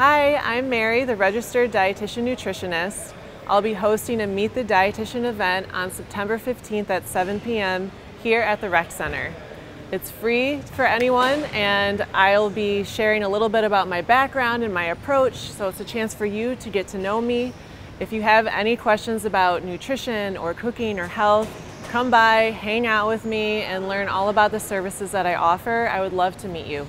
Hi, I'm Mary, the registered dietitian nutritionist. I'll be hosting a Meet the Dietitian event on September 15th at 7 p.m. here at the Rec Center. It's free for anyone and I'll be sharing a little bit about my background and my approach so it's a chance for you to get to know me. If you have any questions about nutrition or cooking or health, come by, hang out with me, and learn all about the services that I offer. I would love to meet you.